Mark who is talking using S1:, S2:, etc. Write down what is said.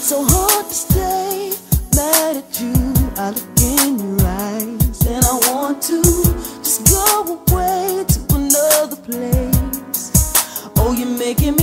S1: It's so hard to stay mad at you. I look in your eyes and I want to just go away to another place. Oh, you're making